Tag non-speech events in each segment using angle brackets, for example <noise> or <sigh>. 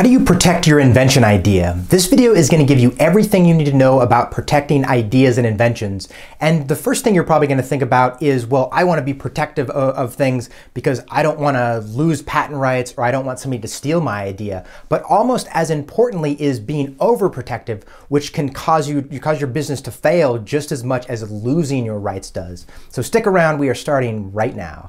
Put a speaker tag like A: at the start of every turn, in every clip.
A: How do you protect your invention idea? This video is going to give you everything you need to know about protecting ideas and inventions. And the first thing you're probably going to think about is, well, I want to be protective of, of things because I don't want to lose patent rights or I don't want somebody to steal my idea. But almost as importantly is being overprotective, which can cause you cause your business to fail just as much as losing your rights does. So stick around, we are starting right now.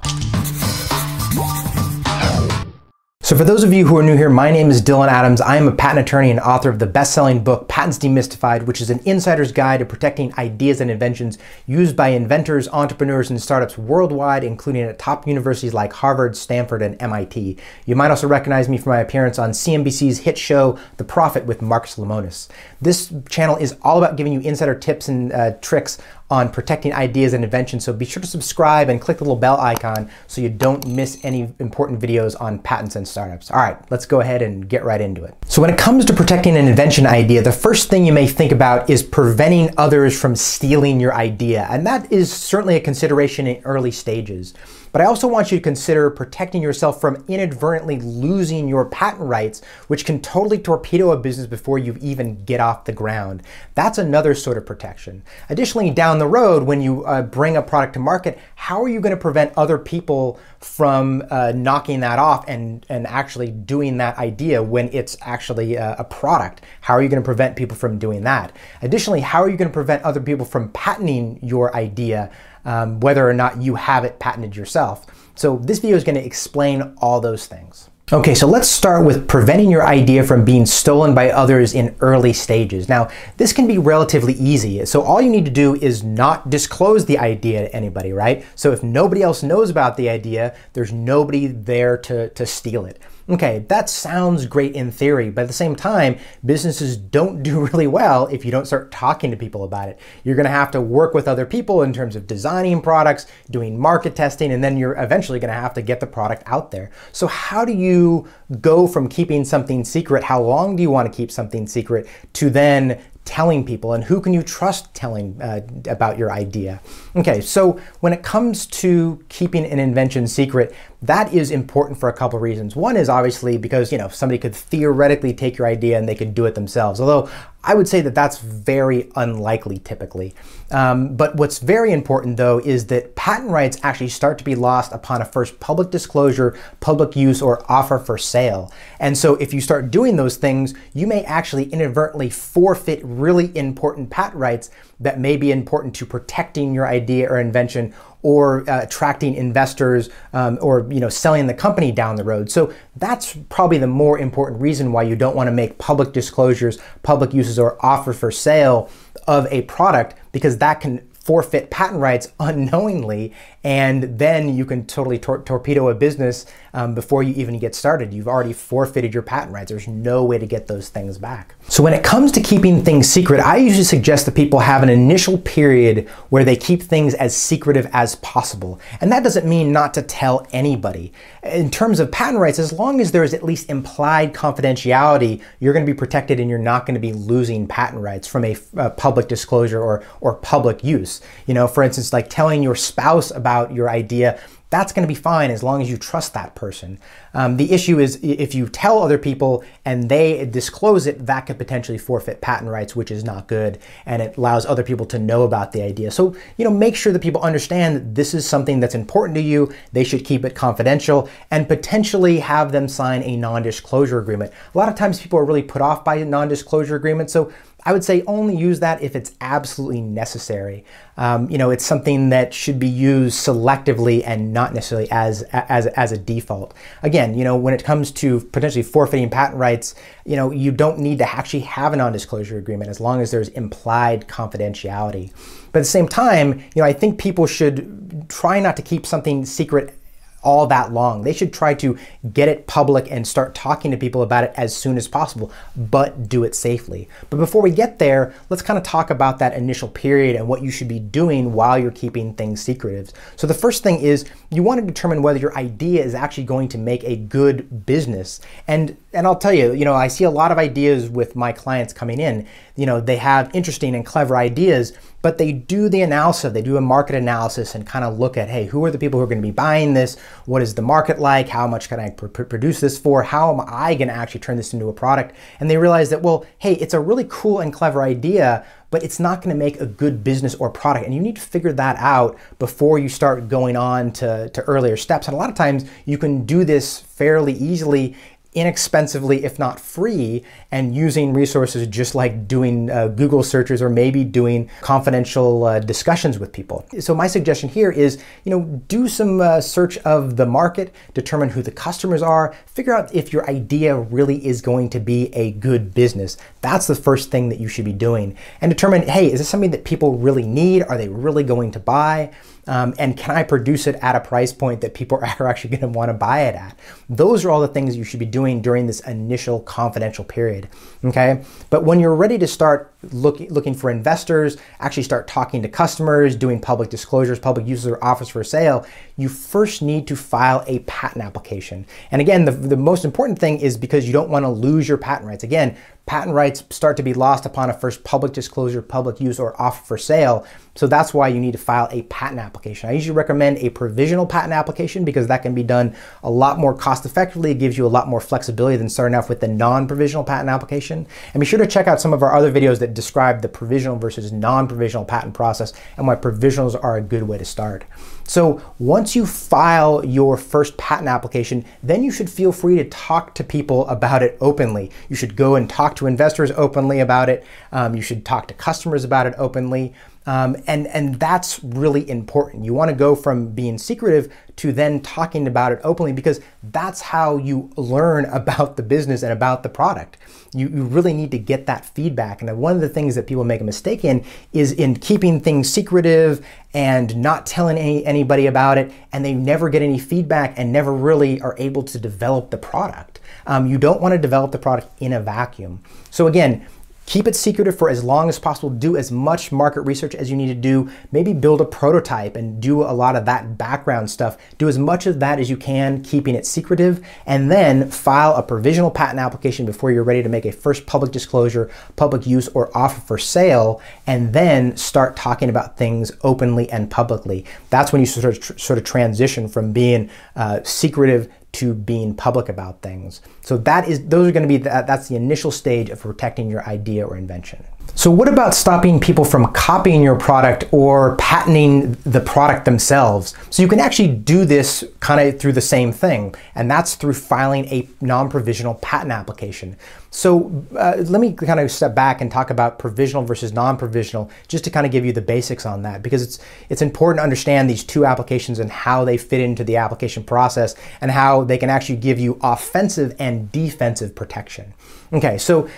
A: So for those of you who are new here, my name is Dylan Adams. I am a patent attorney and author of the best-selling book Patents Demystified, which is an insider's guide to protecting ideas and inventions used by inventors, entrepreneurs, and startups worldwide, including at top universities like Harvard, Stanford, and MIT. You might also recognize me from my appearance on CNBC's hit show The Profit with Marcus Lemonis. This channel is all about giving you insider tips and uh, tricks on protecting ideas and inventions. So be sure to subscribe and click the little bell icon so you don't miss any important videos on patents and startups. All right, let's go ahead and get right into it. So when it comes to protecting an invention idea, the first thing you may think about is preventing others from stealing your idea. And that is certainly a consideration in early stages. But I also want you to consider protecting yourself from inadvertently losing your patent rights, which can totally torpedo a business before you even get off the ground. That's another sort of protection. Additionally, down the road, when you uh, bring a product to market, how are you going to prevent other people from uh, knocking that off and, and actually doing that idea when it's actually a, a product? How are you going to prevent people from doing that? Additionally, how are you going to prevent other people from patenting your idea? Um, whether or not you have it patented yourself. So this video is going to explain all those things. Okay, so let's start with preventing your idea from being stolen by others in early stages. Now, this can be relatively easy. So all you need to do is not disclose the idea to anybody, right? So if nobody else knows about the idea, there's nobody there to, to steal it. Okay, that sounds great in theory, but at the same time, businesses don't do <laughs> really well if you don't start talking to people about it. You're gonna have to work with other people in terms of designing products, doing market testing, and then you're eventually gonna have to get the product out there. So how do you go from keeping something secret, how long do you wanna keep something secret, to then telling people and who can you trust telling uh, about your idea? Okay, so when it comes to keeping an invention secret, that is important for a couple of reasons. One is obviously because, you know, somebody could theoretically take your idea and they could do it themselves. Although I would say that that's very unlikely typically. Um, but what's very important though is that patent rights actually start to be lost upon a first public disclosure, public use, or offer for sale. And so if you start doing those things, you may actually inadvertently forfeit really important patent rights that may be important to protecting your idea or invention or uh, attracting investors um, or you know selling the company down the road. So that's probably the more important reason why you don't want to make public disclosures, public uses, or offer for sale of a product because that can forfeit patent rights unknowingly, and then you can totally tor torpedo a business um, before you even get started. You've already forfeited your patent rights. There's no way to get those things back. So when it comes to keeping things secret, I usually suggest that people have an initial period where they keep things as secretive as possible. And that doesn't mean not to tell anybody. In terms of patent rights, as long as there is at least implied confidentiality, you're going to be protected and you're not going to be losing patent rights from a, a public disclosure or, or public use use. You know, for instance, like telling your spouse about your idea, that's going to be fine as long as you trust that person. Um, the issue is if you tell other people and they disclose it, that could potentially forfeit patent rights, which is not good, and it allows other people to know about the idea. So, you know, make sure that people understand that this is something that's important to you. They should keep it confidential and potentially have them sign a non-disclosure agreement. A lot of times people are really put off by a non-disclosure agreement, so I would say only use that if it's absolutely necessary. Um, you know, it's something that should be used selectively and not necessarily as, as, as a default. Again, you know, when it comes to potentially forfeiting patent rights, you know, you don't need to actually have a non-disclosure agreement as long as there's implied confidentiality. But at the same time, you know, I think people should try not to keep something secret all that long. They should try to get it public and start talking to people about it as soon as possible, but do it safely. But before we get there, let's kind of talk about that initial period and what you should be doing while you're keeping things secretive. So the first thing is you want to determine whether your idea is actually going to make a good business. And and I'll tell you, you know, I see a lot of ideas with my clients coming in. You know, they have interesting and clever ideas, but they do the analysis, they do a market analysis and kind of look at, hey, who are the people who are going to be buying this? What is the market like? How much can I pr- produce this for? How am I going to actually turn this into a product? And they realize that, well, hey, it's a really cool and clever idea, but it's not going to make a good business or product. And you need to figure that out before you start going on to, to earlier steps. And a lot of times you can do this fairly easily inexpensively, if not free, and using resources just like doing uh, Google searches or maybe doing confidential uh, discussions with people. So my suggestion here is, you know, do some uh, search of the market, determine who the customers are, figure out if your idea really is going to be a good business. That's the first thing that you should be doing, and determine, hey, is this something that people really need? Are they really going to buy? Um, and can I produce it at a price point that people <laughs> are actually going to want to buy it at? Those are all the things you should be doing during this initial confidential period. Okay, but when you're ready to start looking looking for investors, actually start talking to customers, doing public disclosures, public uses or offers for sale, you first need to file a patent application. And again, the, the most important thing is because you don't want to lose your patent rights. Again, patent rights start to be lost upon a first public disclosure, public use, or offer for sale. So that's why you need to file a patent application. I usually recommend a provisional patent application because that can be done a lot more cost effectively. It gives you a lot more flexibility than starting off with the non-provisional patent application. And be sure to check out some of our other videos that describe the provisional versus non-provisional patent process and why provisionals are a good way to start. So once you file your first patent application, then you should feel free to talk to people about it openly. You should go and talk to investors openly about it. Um, you should talk to customers about it openly. Um, and, and that's really important. You want to go from being secretive to then talking about it openly because that's how you learn about the business and about the product. You, you really need to get that feedback. And one of the things that people make a mistake in is in keeping things secretive and not telling any, anybody about it, and they never get any feedback and never really are able to develop the product. Um, you don't want to develop the product in a vacuum. So again, Keep it secretive for as long as possible. Do as much market research as you need to do. Maybe build a prototype and do a lot of that background stuff. Do as much of that as you can, keeping it secretive, and then file a provisional patent application before you're ready to make a first public disclosure, public use, or offer for sale, and then start talking about things openly and publicly. That's when you sort of, sort of transition from being uh, secretive to being public about things. So that is those are going to be the, that's the initial stage of protecting your idea or invention. So what about stopping people from copying your product or patenting the product themselves? So you can actually do this kind of through the same thing, and that's through filing a non-provisional patent application. So uh, let me kind of step back and talk about provisional versus non-provisional, just to kind of give you the basics on that, because it's it's important to understand these two applications and how they fit into the application process and how they can actually give you offensive and defensive protection. Okay, so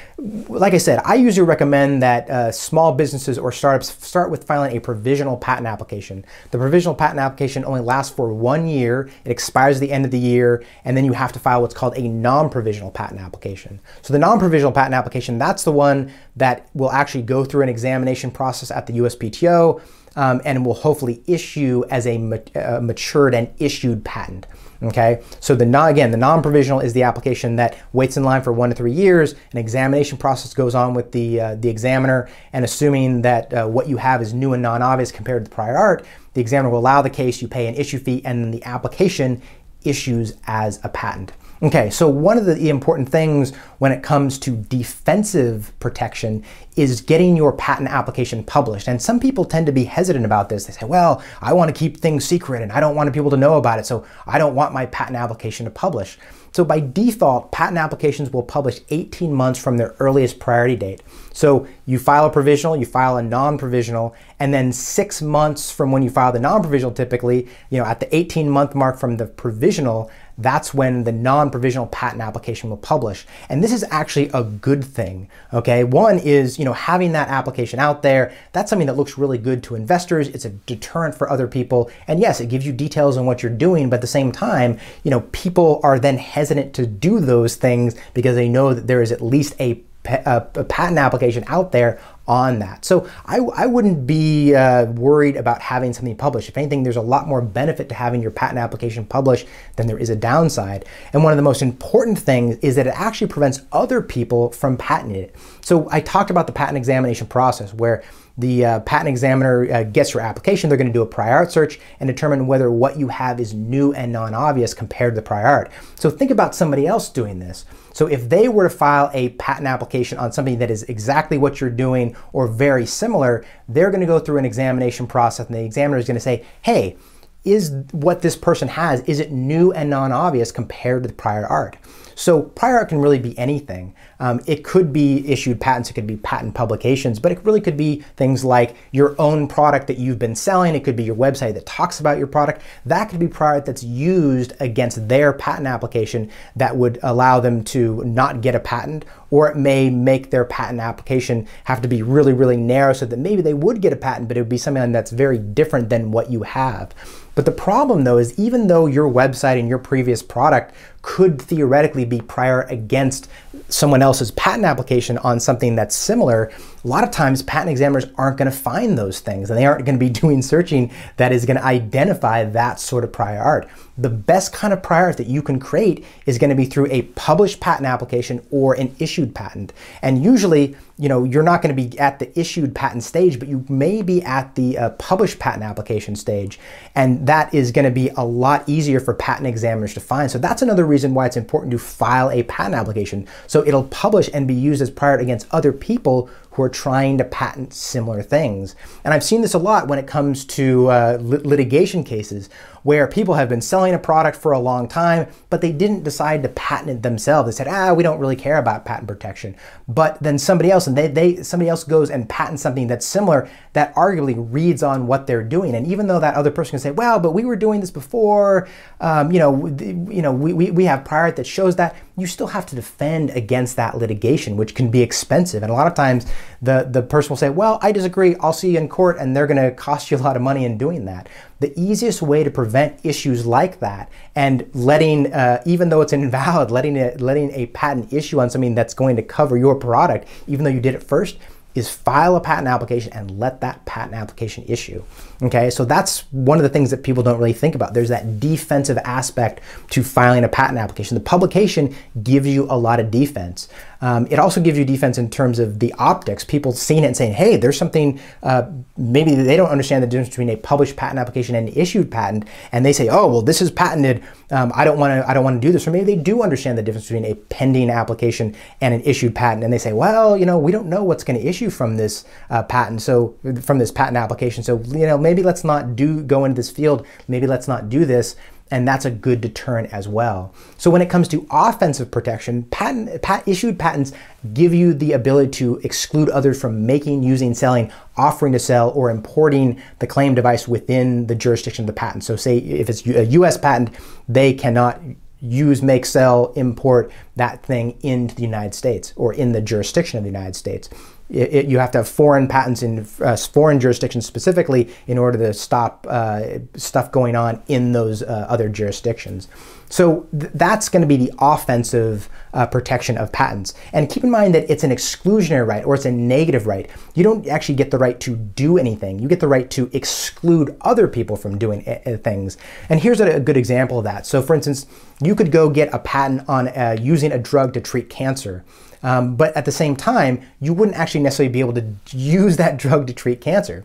A: like I said, I usually recommend that uh, small businesses or startups start with filing a provisional patent application. The provisional patent application only lasts for one year, it expires at the end of the year, and then you have to file what's called a non-provisional patent application. So the non-provisional patent application, that's the one that will actually go through an examination process at the USPTO um, and will hopefully issue as a ma uh, matured and issued patent. Okay, so the non, again, the non-provisional is the application that waits in line for one to three years. An examination process goes on with the uh, the examiner, and assuming that uh, what you have is new and non-obvious compared to the prior art, the examiner will allow the case. You pay an issue fee, and then the application issues as a patent. Okay, so one of the important things when it comes to defensive protection is getting your patent application published. And some people tend to be hesitant about this. They say, well, I want to keep things secret and I don't want people to know about it, so I don't want my patent application to publish. So by default, patent applications will publish 18 months from their earliest priority date. So you file a provisional, you file a non-provisional, and then six months from when you file the non-provisional typically, you know, at the 18 month mark from the provisional, that's when the non-provisional patent application will publish. And this is actually a good thing, okay? One is, you know, having that application out there, that's something that looks really good to investors. It's a deterrent for other people. And yes, it gives you details on what you're doing, but at the same time, you know, people are then hesitant to do those things because they know that there is at least a a, patent application out there on that. So I, I wouldn't be uh, worried about having something published. If anything, there's a lot more benefit to having your patent application published than there is a downside. And one of the most important things is that it actually prevents other people from patenting it. So I talked about the patent examination process where the uh, patent examiner uh, gets your application, they're going to do a prior art search and determine whether what you have is new and non-obvious compared to the prior art. So think about somebody else doing this. So if they were to file a patent application on something that is exactly what you're doing or very similar, they're going to go through an examination process and the examiner is going to say, hey, is what this person has, is it new and non-obvious compared to the prior art? So prior art can really be anything. Um, it could be issued patents, it could be patent publications, but it really could be things like your own product that you've been selling. It could be your website that talks about your product. That could be prior art that's used against their patent application that would allow them to not get a patent, or it may make their patent application have to be really, really narrow so that maybe they would get a patent, but it would be something that's very different than what you have. But the problem though is even though your website and your previous product could theoretically be prior against someone else's patent application on something that's similar, a lot of times patent examiners aren't going to find those things and they aren't going to be <laughs> doing searching that is going to identify that sort of prior art. The best kind of prior art that you can create is going to be through a published patent application or an issued patent. And usually, you know, you're not going to be at the issued patent stage, but you may be at the uh, published patent application stage. And that is going to be a lot easier for patent examiners to find. So that's another reason why it's important to file a patent application. So it'll publish and be used as prior against other people who are trying to patent similar things. And I've seen this a lot when it comes to uh, litigation cases where people have been selling a product for a long time, but they didn't decide to patent it themselves. They said, ah, we don't really care about patent protection. But then somebody else, and they, they somebody else goes and patents something that's similar that arguably reads on what they're doing. And even though that other person can say, well, but we were doing this before, um, you know, you know, we, we, we have prior that shows that, you still have to defend against that litigation, which can be expensive. And a lot of times the, the person will say, well, I disagree, I'll see you in court, and they're gonna cost you a lot of money in doing that. The easiest way to prevent issues like that and letting, uh, even though it's invalid, letting, it, letting a patent issue on something that's going to cover your product, even though you did it first, is file a patent application and let that patent application issue. Okay, so that's one of the things that people don't really think about. There's that defensive aspect to filing a patent application. The publication gives you a lot of defense. Um, it also gives you defense in terms of the optics. People seeing it and saying, hey, there's something, uh, maybe they don't understand the difference between a published patent application and an issued patent, and they say, oh, well, this is patented. Um, I don't want to. I don't want to do this. Or maybe they do understand the difference between a pending application and an issued patent, and they say, well, you know, we don't know what's going to issue from this uh, patent, so from this patent application. So you know, maybe let's not do go into this field. Maybe let's not do this and that's a good deterrent as well. So when it comes to offensive protection, patent, pat, issued patents give you the ability to exclude others from making, using, selling, offering to sell, or importing the claim device within the jurisdiction of the patent. So say if it's a US patent, they cannot use, make, sell, import that thing into the United States or in the jurisdiction of the United States it, it, you have to have foreign patents in uh, foreign jurisdictions specifically in order to stop uh, stuff going on in those uh, other jurisdictions. So th that's going to be the offensive uh, protection of patents. And keep in mind that it's an exclusionary right or it's a negative right. You don't actually get the right to do anything. You get the right to exclude other people from doing uh, uh, things. And here's a, a, good example of that. So for instance, you could go get a patent on using a drug to treat cancer. Um, but at the same time, you wouldn't actually necessarily be able to use that <laughs> drug to treat cancer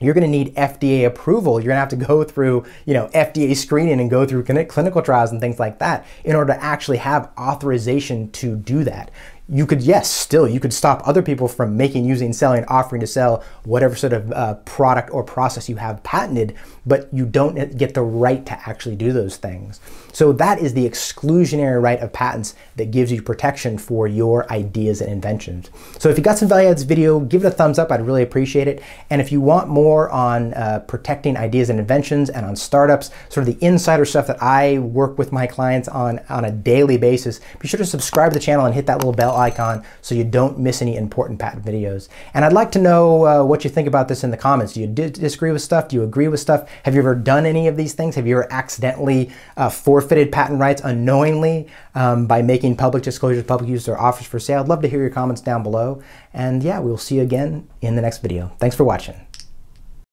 A: you're going to need FDA approval. You're going to have to go through, you know, FDA screening and go through clinical trials and things like that in order to actually have authorization to do that you could, yes, still, you could stop other people from making, using, selling, offering to sell whatever sort of uh, product or process you have patented, but you don't get the right to actually do those things. So that is the exclusionary right of patents that gives you protection for your ideas and inventions. So if you got some value out of this video, give it a thumbs up. I'd really appreciate it. And if you want more on uh, protecting ideas and inventions and on startups, sort of the insider stuff that I work with my clients on on a daily basis, be sure to subscribe to the channel and hit that little bell bell icon so you don't miss any important patent videos. And I'd like to know uh, what you think about this in the comments. Do you disagree with stuff? Do you agree with stuff? Have you ever done any of these things? Have you ever accidentally uh, forfeited patent rights unknowingly um, by making public disclosures, public use, or offers for sale? I'd love to hear your comments down below. And yeah, we'll see you again in the next video. Thanks for watching.